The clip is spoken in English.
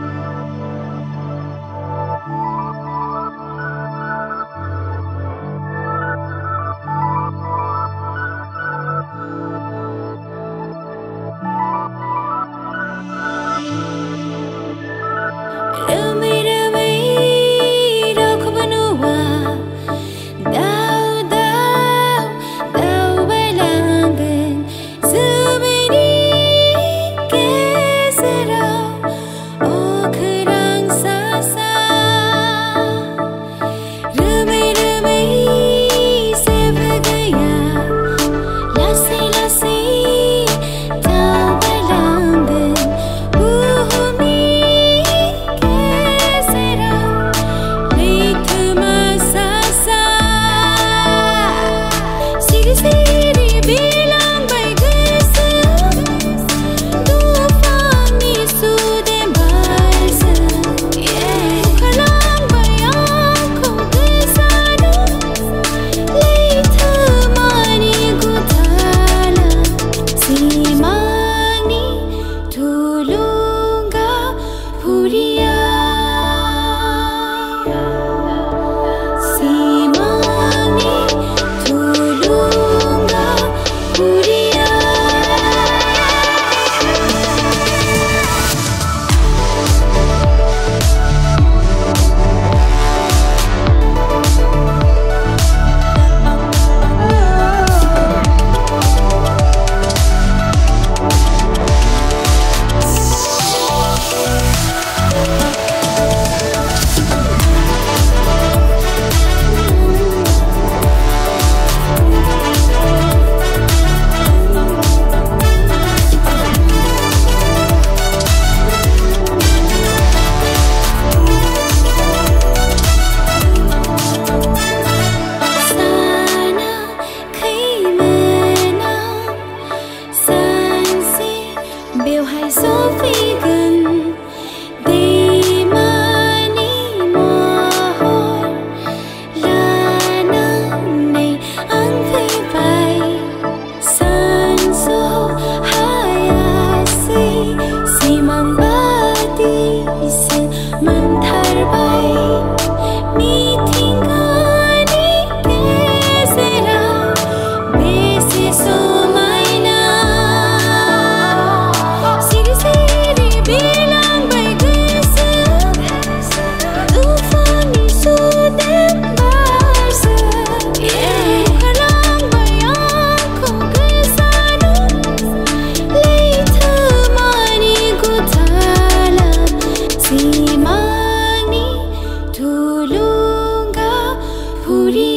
Bye. Hootie.